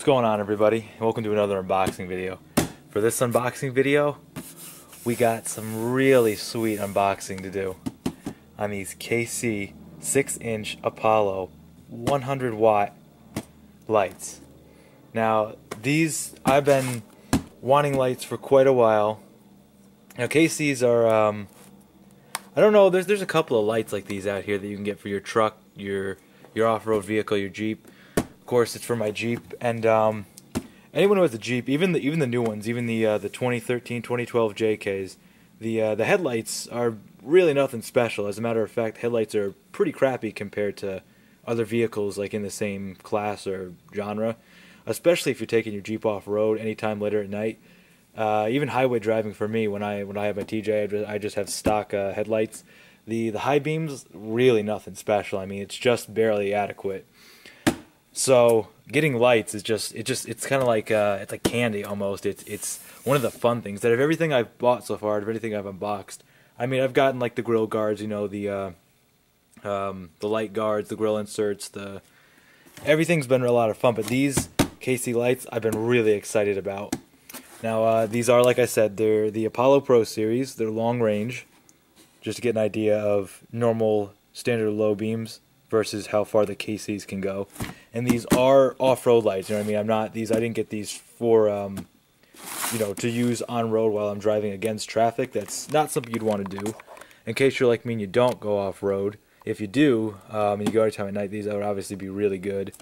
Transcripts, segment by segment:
What's going on everybody? Welcome to another unboxing video. For this unboxing video, we got some really sweet unboxing to do on these KC 6 inch Apollo 100 watt lights. Now these, I've been wanting lights for quite a while. Now KCs are, um, I don't know, there's, there's a couple of lights like these out here that you can get for your truck, your, your off-road vehicle, your Jeep course, it's for my Jeep, and um, anyone who has a Jeep, even the even the new ones, even the uh, the 2013, 2012 JKs, the uh, the headlights are really nothing special. As a matter of fact, headlights are pretty crappy compared to other vehicles like in the same class or genre. Especially if you're taking your Jeep off road anytime later at night. Uh, even highway driving for me, when I when I have my TJ, I just, I just have stock uh, headlights. The the high beams really nothing special. I mean, it's just barely adequate. So getting lights is just it just it's kind of like uh, it's like candy almost. It's it's one of the fun things that of everything I've bought so far, of everything I've unboxed. I mean, I've gotten like the grill guards, you know, the uh, um, the light guards, the grill inserts, the everything's been a lot of fun. But these KC lights, I've been really excited about. Now uh, these are like I said, they're the Apollo Pro series. They're long range, just to get an idea of normal standard low beams versus how far the KCs can go. And these are off-road lights. You know what I mean? I'm not these. I didn't get these for um, you know to use on road while I'm driving against traffic. That's not something you'd want to do. In case you're like me and you don't go off road, if you do um, and you go every time at night, these would obviously be really good.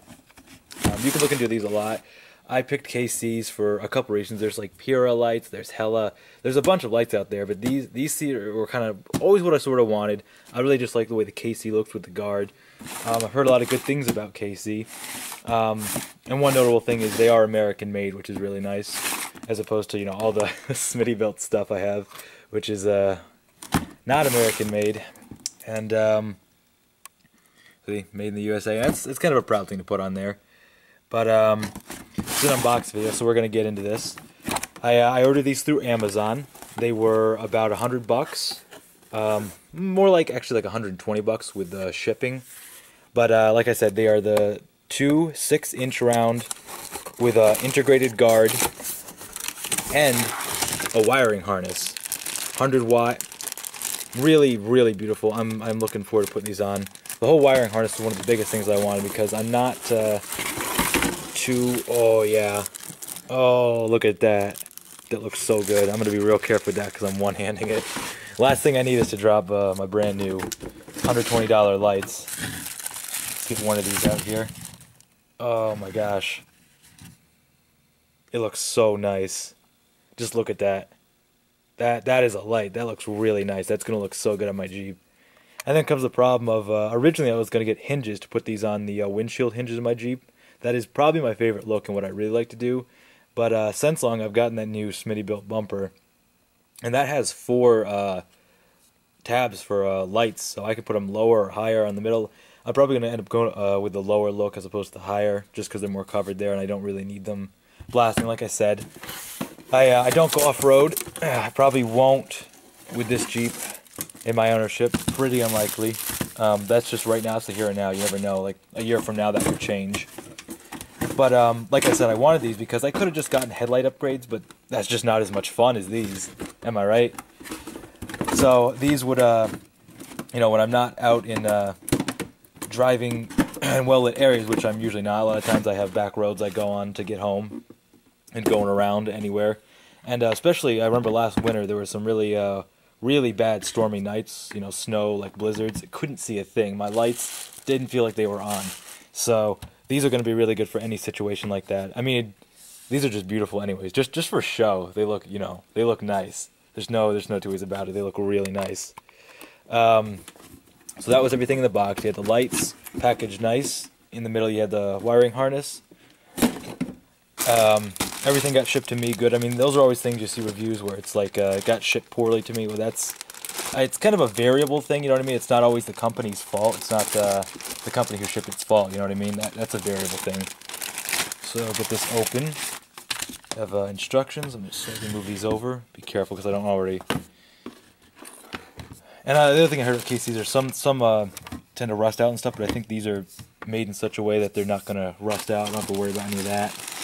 Um, you can look into these a lot. I picked KCs for a couple reasons. There's like Pura lights, there's Hella, there's a bunch of lights out there, but these these were kind of always what I sort of wanted. I really just like the way the KC looks with the guard. Um, I've heard a lot of good things about KC. Um, and one notable thing is they are American made, which is really nice, as opposed to you know all the Smittybilt stuff I have, which is uh, not American made. And um, see, made in the USA. That's it's kind of a proud thing to put on there. But um, it's an unbox video, so we're gonna get into this. I, uh, I ordered these through Amazon. They were about a hundred bucks, um, more like actually like 120 bucks with the shipping. But uh, like I said, they are the two six-inch round with a integrated guard and a wiring harness, 100 watt. Really, really beautiful. I'm I'm looking forward to putting these on. The whole wiring harness is one of the biggest things I wanted because I'm not. Uh, Oh, yeah. Oh, look at that. That looks so good. I'm going to be real careful with that because I'm one-handing it. Last thing I need is to drop uh, my brand new $120 lights. Let's get one of these out here. Oh my gosh. It looks so nice. Just look at that. That That is a light. That looks really nice. That's to look so good on my Jeep. And then comes the problem of, uh, originally I was to get hinges to put these on the uh, windshield hinges of my Jeep. That is probably my favorite look and what I really like to do. But uh, since long, I've gotten that new Smittybilt bumper, and that has four uh, tabs for uh, lights, so I can put them lower or higher on the middle. I'm probably going to end up going uh, with the lower look as opposed to the higher, just because they're more covered there, and I don't really need them blasting. Like I said, I uh, I don't go off road. I probably won't with this Jeep in my ownership. Pretty unlikely. Um, that's just right now. It's the here and now. You never know. Like a year from now, that could change. But um, like I said, I wanted these because I could have just gotten headlight upgrades, but that's just not as much fun as these. Am I right? So these would, uh, you know, when I'm not out in uh, driving in well-lit areas, which I'm usually not. A lot of times I have back roads I go on to get home and going around anywhere. And uh, especially, I remember last winter there were some really, uh, really bad stormy nights. You know, snow like blizzards. I couldn't see a thing. My lights didn't feel like they were on. So these are going to be really good for any situation like that. I mean, these are just beautiful anyways. Just just for show, they look, you know, they look nice. There's no there's no two ways about it. They look really nice. Um, so that was everything in the box. You had the lights packaged nice. In the middle, you had the wiring harness. Um, everything got shipped to me good. I mean, those are always things you see reviews where it's like uh, it got shipped poorly to me. Well, that's it's kind of a variable thing, you know what I mean? It's not always the company's fault. It's not uh, the company who shipped its fault, you know what I mean? That, that's a variable thing. So get this open. I have uh, instructions. I'm just going to move these over. Be careful because I don't already. And uh, the other thing I heard of KCs are some some uh, tend to rust out and stuff, but I think these are made in such a way that they're not going to rust out. I don't have to worry about any of that.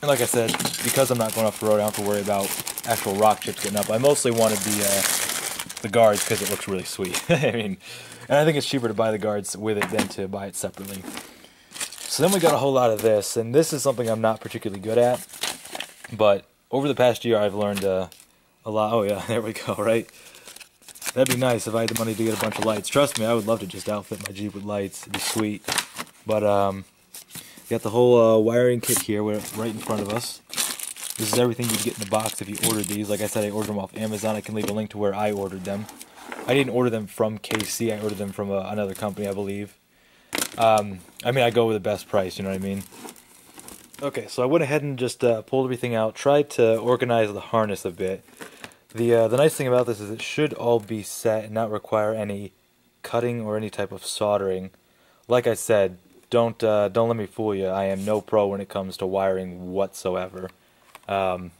And like I said, because I'm not going off the road, I don't have to worry about actual rock chips getting up. I mostly wanted the uh, the guards because it looks really sweet. I mean, and I think it's cheaper to buy the guards with it than to buy it separately. So then we got a whole lot of this, and this is something I'm not particularly good at, but over the past year I've learned uh, a lot. Oh yeah, there we go, right? That'd be nice if I had the money to get a bunch of lights. Trust me, I would love to just outfit my Jeep with lights. It'd be sweet. But, um, got the whole uh, wiring kit here right in front of us. This is everything you'd get in the box if you ordered these. Like I said, I ordered them off Amazon. I can leave a link to where I ordered them. I didn't order them from KC. I ordered them from uh, another company, I believe. Um, I mean, I go with the best price, you know what I mean? Okay, so I went ahead and just uh, pulled everything out, tried to organize the harness a bit. The, uh, the nice thing about this is it should all be set and not require any cutting or any type of soldering. Like I said, don't uh, don't let me fool you. I am no pro when it comes to wiring whatsoever. Um,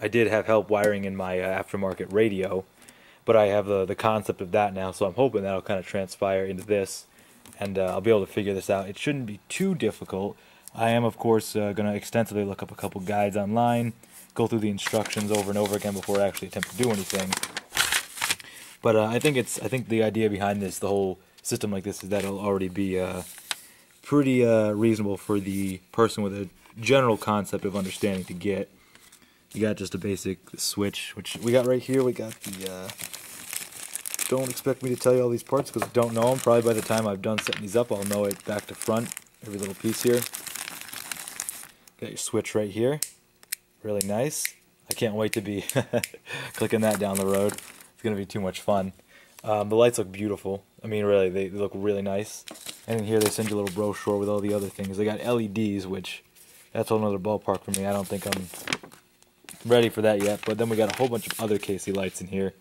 I did have help wiring in my uh, aftermarket radio, but I have the the concept of that now, so I'm hoping that'll kind of transpire into this, and uh, I'll be able to figure this out. It shouldn't be too difficult. I am, of course, uh, going to extensively look up a couple guides online, go through the instructions over and over again before I actually attempt to do anything. But uh, I think it's I think the idea behind this, the whole system like this, is that it'll already be uh, pretty uh, reasonable for the person with a general concept of understanding to get. You got just a basic switch, which we got right here. We got the. Uh, don't expect me to tell you all these parts because I don't know them. Probably by the time I've done setting these up, I'll know it back to front, every little piece here. Got your switch right here. Really nice. I can't wait to be clicking that down the road. It's going to be too much fun. Um, the lights look beautiful. I mean, really, they, they look really nice. And in here they send you a little brochure with all the other things. They got LEDs, which that's whole another ballpark for me. I don't think I'm ready for that yet. But then we got a whole bunch of other KC lights in here.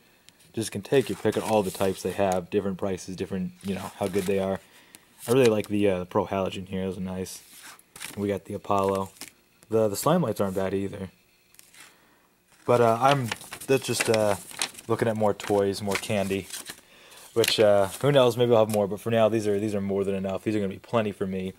Just can take your pick at all the types they have, different prices, different, you know, how good they are. I really like the uh, Pro Halogen here. Those are nice. We got the Apollo. The the slime lights aren't bad either. But uh, I'm that's just uh, looking at more toys, more candy. Which uh, who knows? Maybe I'll have more. But for now, these are these are more than enough. These are gonna be plenty for me.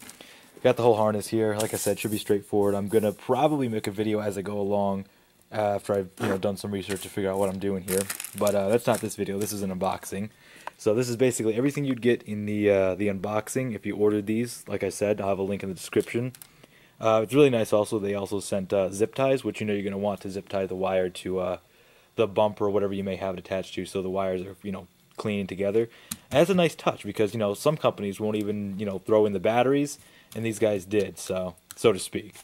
Got the whole harness here. Like I said, should be straightforward. I'm gonna probably make a video as I go along uh, after I've you know done some research to figure out what I'm doing here. But uh, that's not this video. This is an unboxing. So this is basically everything you'd get in the uh, the unboxing if you ordered these. Like I said, I'll have a link in the description. Uh, it's really nice. Also, they also sent uh, zip ties, which you know you're going to want to zip tie the wire to uh, the bumper or whatever you may have it attached to, so the wires are you know clean together. And that's a nice touch because you know some companies won't even you know throw in the batteries, and these guys did, so so to speak.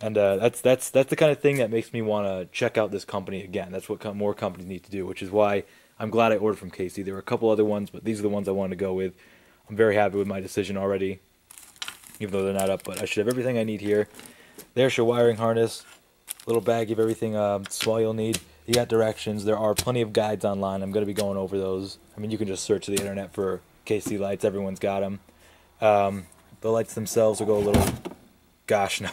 And uh, that's that's that's the kind of thing that makes me want to check out this company again. That's what more companies need to do, which is why I'm glad I ordered from KC. There were a couple other ones, but these are the ones I wanted to go with. I'm very happy with my decision already, even though they're not up. But I should have everything I need here. There's your wiring harness, little bag of everything um, small you'll need. You got directions. There are plenty of guides online. I'm going to be going over those. I mean, you can just search the internet for KC lights. Everyone's got them. Um, the lights themselves will go a little. Gosh, no.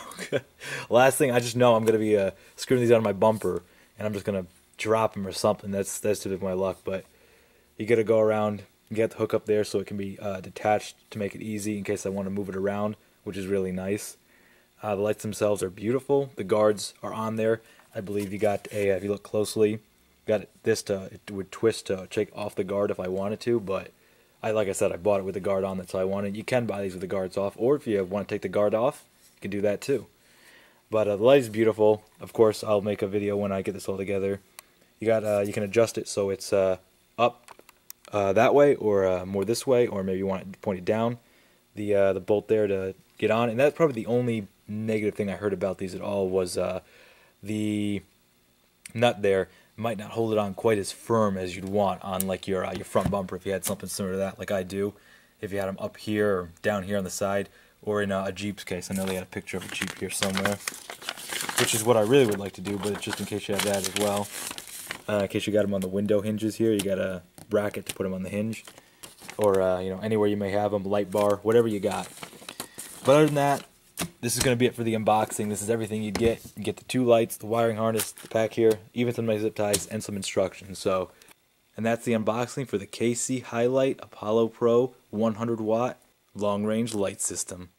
Last thing, I just know I'm going to be uh, screwing these out of my bumper, and I'm just going to drop them or something. That's that's to my luck. But you got to go around. You get the hook up there so it can be uh, detached to make it easy in case I want to move it around, which is really nice. Uh, the lights themselves are beautiful. The guards are on there. I believe you got a, if you look closely, got this to, it would twist to take off the guard if I wanted to, but I, like I said, I bought it with the guard on, that's all I wanted. You can buy these with the guards off, or if you want to take the guard off, you can do that too. But uh, the light is beautiful. Of course, I'll make a video when I get this all together. You got, uh, you can adjust it so it's uh, up uh, that way, or uh, more this way, or maybe you want it pointed down. The uh, the bolt there to get on, and that's probably the only negative thing I heard about these at all was the nut there might not hold it on quite as firm as you'd want on like your uh, your front bumper if you had something similar to that like I do. If you had them up here or down here on the side or in uh, a Jeep's case. I know they had a picture of a Jeep here somewhere which is what I really would like to do but just in case you have that as well. Uh, in case you got them on the window hinges here you got a bracket to put them on the hinge or uh, you know anywhere you may have them light bar whatever you got. But other than that this is going to be it for the unboxing. This is everything you'd get. You get the two lights, the wiring harness, the pack here, even some zip ties, and some instructions. So, and that's the unboxing for the KC Hi-Lite Apollo Pro 100 watt long range light system.